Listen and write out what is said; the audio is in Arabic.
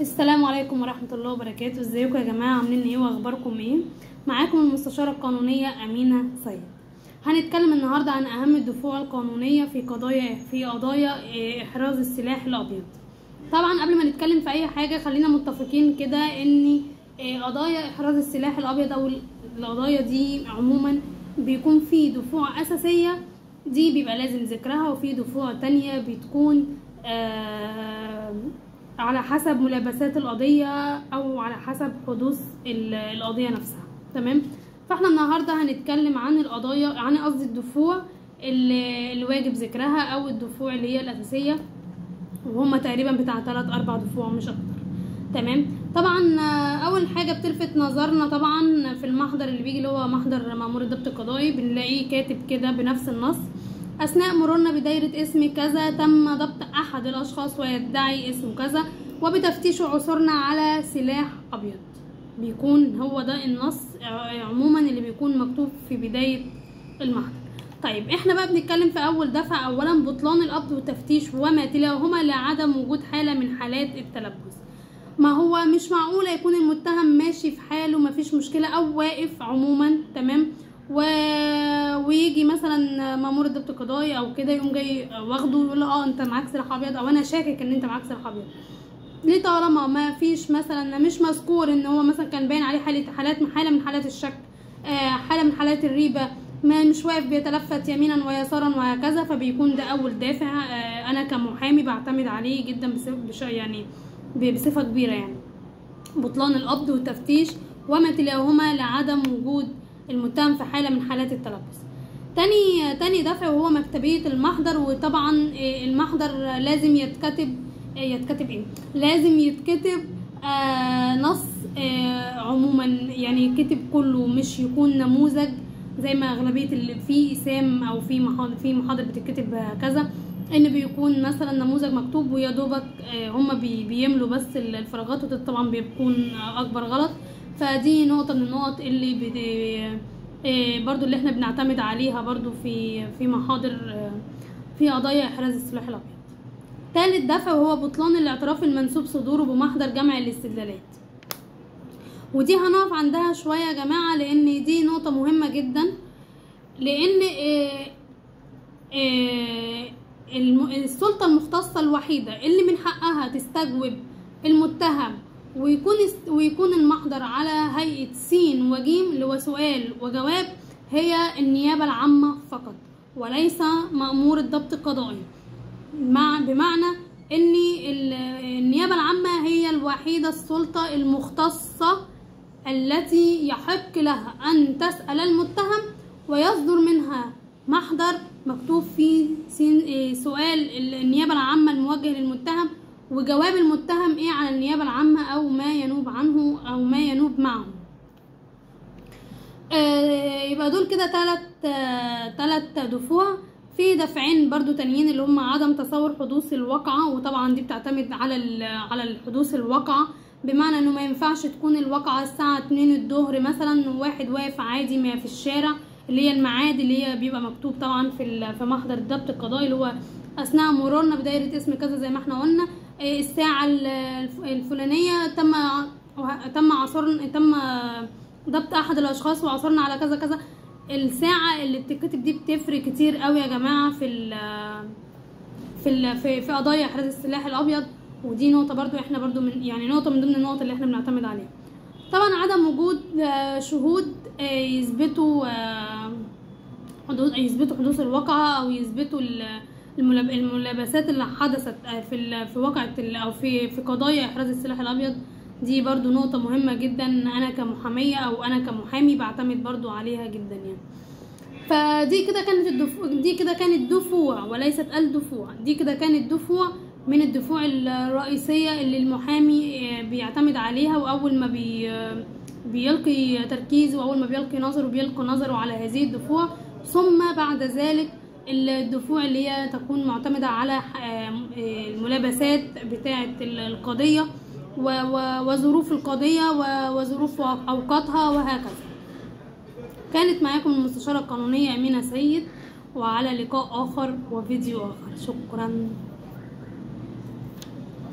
السلام عليكم ورحمة الله وبركاته. ازيكم يا جماعة؟ عاملين إيه واخباركم إيه؟ معاكم المستشارة القانونية أمينة سيد. هنتكلم النهاردة عن أهم الدفوع القانونية في قضايا في قضايا إيه، إحراز السلاح الأبيض. طبعا قبل ما نتكلم في أي حاجة خلينا متفقين كده إن إيه، قضايا إحراز السلاح الأبيض أو القضايا دي عموما بيكون في دفوع أساسية. دي بيبقى لازم ذكرها وفي دفوع تانية بتكون آه على حسب ملابسات القضية أو على حسب حدوث ال- القضية نفسها. تمام؟ فإحنا النهاردة هنتكلم عن القضايا عن قصدي الدفوع اللي واجب ذكرها أو الدفوع اللي هي الأساسية. وهم تقريبا بتاع تلات أربع دفوع مش أكتر. تمام؟ طبعا أول حاجة بتلفت نظرنا طبعا في المحضر اللي بيجي اللي هو محضر مأمور الضبط القضائي بنلاقيه كاتب كده بنفس النص. أثناء مرورنا بدايرة اسم كذا تم ضبط أحد الأشخاص ويدعي اسم كذا وبتفتيش عثورنا على سلاح أبيض. بيكون هو ده النص عموما اللي بيكون مكتوب في بداية المحضر طيب إحنا بقى بنتكلم في أول دفعة. أولا بطلان القبض والتفتيش وما تلاهما لعدم وجود حالة من حالات التلبس. ما هو مش معقولة يكون المتهم ماشي في حاله مفيش مشكلة أو واقف عموما تمام؟ و... ويجي مثلا مأمور الضبط القضائي أو كده يقوم جاي واخده يقول له آه أنت معاك سلاح أبيض أو أنا شاكك إن أنت معاك سلاح أبيض. ليه طالما ما فيش مثلا مش مذكور إن هو مثلا كان باين عليه حالة حالات حالة من حالات الشك آه، حالة من حالات الريبة ما مش واقف بيتلفت يمينا ويسارا وهكذا فبيكون ده أول دافع آه، أنا كمحامي بعتمد عليه جدا بصفة بش- يعني ب- بصفة كبيرة يعني. بطلان القبض والتفتيش وما تلاهما لعدم وجود المتهم في حالة من حالات التلبس تاني تاني دفع وهو مكتبية المحضر وطبعا آه، المحضر لازم يتكتب آه، يتكتب إيه؟ لازم يتكتب آه نص عموما. يعني يتكتب كله مش يكون نموذج زي ما أغلبية اللي في اسام أو في محاضر في محاضر بتتكتب كذا إن بيكون مثلا نموذج مكتوب ويا دوبك هما بي بيملوا بس الفراغات وده طبعا بيكون أكبر غلط. فدي نقطة من النقط اللي برضو اللي إحنا بنعتمد عليها برضو في في محاضر في قضايا إحراز السلاح الأبيض. تالت دفع وهو بطلان الاعتراف المنسوب صدوره بمحضر جمع الاستدلالات. ودي هنقف عندها شوية يا جماعة لأن دي نقطة مهمة جدا. لأن آه، آه، الم- السلطة المختصة الوحيدة اللي من حقها تستجوب المتهم ويكون ويكون المحضر على وجيم سؤال وجواب هي النيابة العامة فقط وليس مأمور الضبط القضائي. مع بمعنى ان ال- النيابة العامة هي الوحيدة السلطة المختصة التي يحق لها أن تسأل المتهم ويصدر منها محضر مكتوب فيه سؤال ال- النيابة العامة الموجه للمتهم وجواب المتهم إيه عن النيابة العامة أو ما ينوب عنه أو ما ينوب معه. يبقى دول كده تلات آه، تلات دفوع. في دفعين برضو تانيين اللي هم عدم تصور حدوث الواقعة وطبعا دي بتعتمد على على الحدوث الواقعة. بمعنى إنه ما ينفعش تكون الواقعة الساعة 2 الظهر مثلا وواحد واقف عادي ما في الشارع اللي هي الميعاد اللي هي بيبقى مكتوب طبعا في في محضر الضبط القضائي اللي هو أثناء مرورنا بدايرة اسم كذا زي ما إحنا قلنا. آه، الساعة ال- الف- الفلانية تم تم عصر تم ضبط أحد الأشخاص وعثرنا على كذا كذا. الساعة اللي بتتكتب دي بتفرق كتير قوي يا جماعة في ال في ال في, في قضايا إحراز السلاح الأبيض. ودي نقطة برضو إحنا برضو من يعني نقطة من ضمن النقط اللي إحنا بنعتمد عليها. طبعا عدم وجود آه، شهود آه، يثبتوا آه، حدوث يثبتوا حدوث الواقعة أو يثبتوا ال- الملاب- الملابسات اللي حدثت في في واقعة ال- أو في في قضايا إحراز السلاح الأبيض. دي برضو نقطة مهمة جدا. أنا كمحامية أو أنا كمحامي بعتمد برضو عليها جدا يعني. فدي كده كانت الدفوع دي كده كانت دفوع وليست الدفوع. دي كده كانت دفوع من الدفوع الرئيسية اللي المحامي بيعتمد عليها وأول ما بي بيلقي تركيزه وأول ما بيلقي نظره بيلقي نظره على هذه الدفوع. ثم بعد ذلك الدفوع اللي هي تكون معتمدة على الملابسات بتاعة القضية. وظروف القضية وظروف أوقاتها وهكذا. كانت معاكم المستشارة القانونية أمينة سيد وعلى لقاء آخر وفيديو آخر. شكرا.